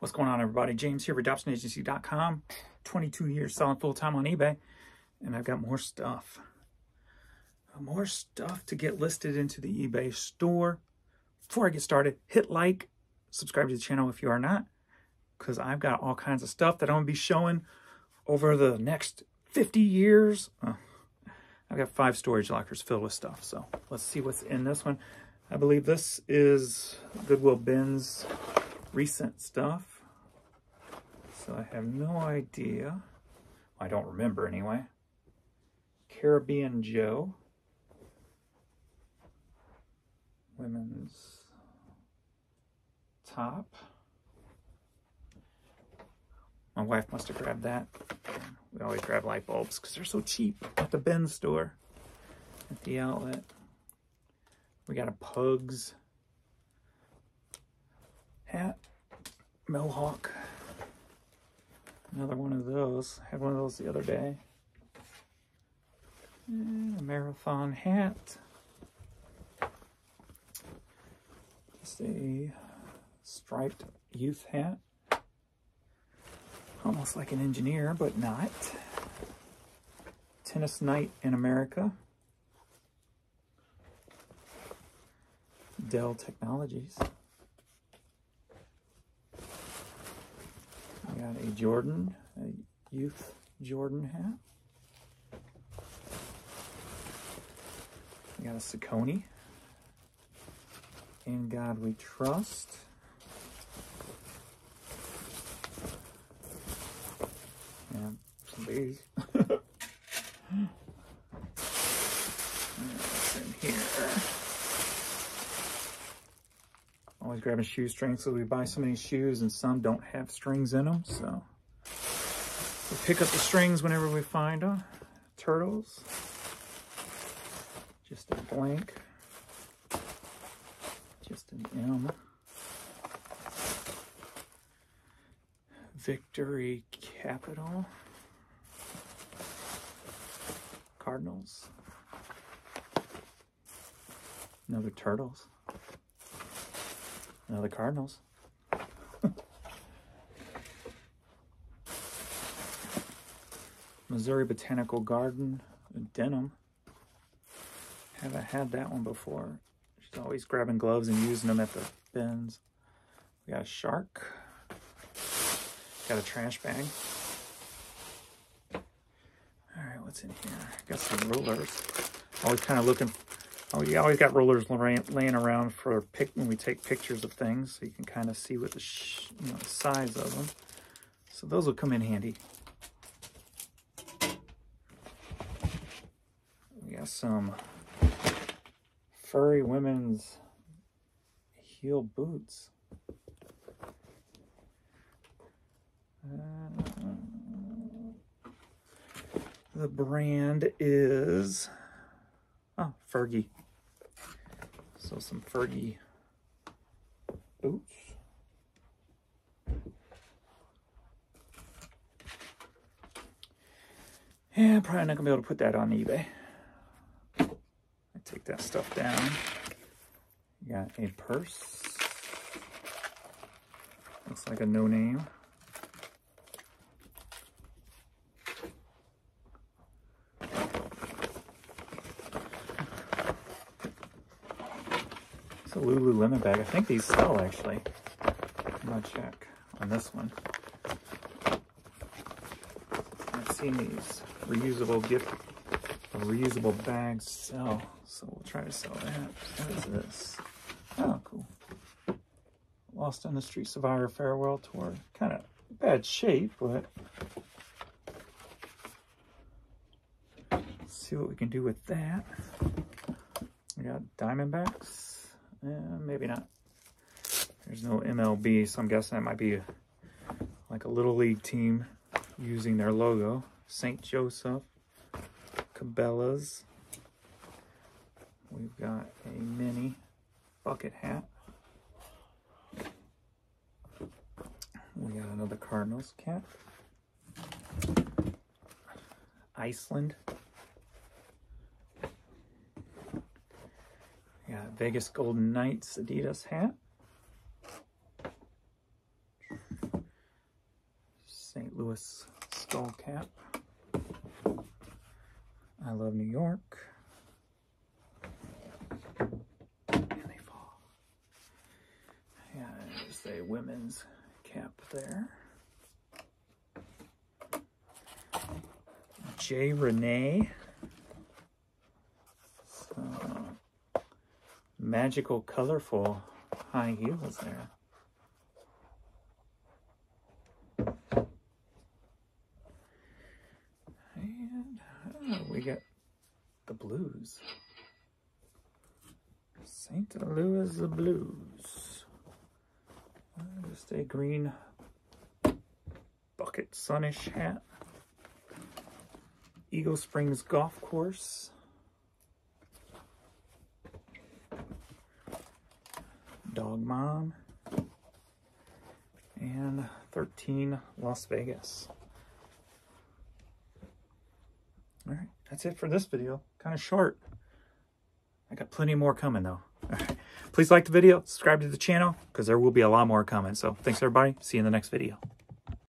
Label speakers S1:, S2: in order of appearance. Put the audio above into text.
S1: What's going on, everybody? James here, RedoptionAgency.com. 22 years selling full-time on eBay. And I've got more stuff. More stuff to get listed into the eBay store. Before I get started, hit like, subscribe to the channel if you are not. Because I've got all kinds of stuff that I'm going to be showing over the next 50 years. Oh, I've got five storage lockers filled with stuff. So let's see what's in this one. I believe this is Goodwill Bins recent stuff. So I have no idea. I don't remember anyway. Caribbean Joe. Women's top. My wife must have grabbed that. We always grab light bulbs because they're so cheap at the bin store, at the outlet. We got a Pugs hat, Mohawk. Another one of those. Had one of those the other day. And a marathon hat. Just a striped youth hat. Almost like an engineer, but not. Tennis Night in America. Dell Technologies. Got a Jordan, a youth Jordan hat. We got a Saucony. In God We Trust. And some these. What's in here? Always grabbing shoestrings. So we buy so many shoes and some don't have strings in them. So we pick up the strings whenever we find them. Turtles. Just a blank. Just an M. Victory Capital. Cardinals. Another Turtles. Another Cardinals. Missouri Botanical Garden, denim. Haven't had that one before. She's always grabbing gloves and using them at the bins. We got a shark. Got a trash bag. All right, what's in here? Got some rollers. Always kind of looking Oh, you always got rollers laying around for pick when we take pictures of things, so you can kind of see what the you know size of them. So those will come in handy. We got some furry women's heel boots. Uh, the brand is oh Fergie. So some Fergie boots. Yeah, probably not gonna be able to put that on eBay. I take that stuff down. Got a purse. Looks like a no name. A Lululemon bag. I think these sell actually. I'm gonna check on this one. I've seen these reusable gift reusable bags sell, so we'll try to sell that. What is this? Oh, cool. Last of the Street Survivor Farewell Tour. Kind of bad shape, but see what we can do with that. We got Diamondbacks. Eh, maybe not. There's no MLB, so I'm guessing that might be a, like a little league team using their logo. St. Joseph, Cabela's. We've got a mini bucket hat. We got another Cardinals cap. Iceland. Yeah, Vegas Golden Knights Adidas hat. St. Louis skull cap. I love New York. And they fall. Yeah, there's a women's cap there. J. Renee. So, magical, colorful high heels there. And oh, we got the blues. St. Louis the Blues. Just a green bucket sunish hat. Eagle Springs Golf Course. Dog Mom. And 13 Las Vegas. All right, that's it for this video. Kind of short. I got plenty more coming though. Please like the video, subscribe to the channel, because there will be a lot more coming. So thanks everybody. See you in the next video.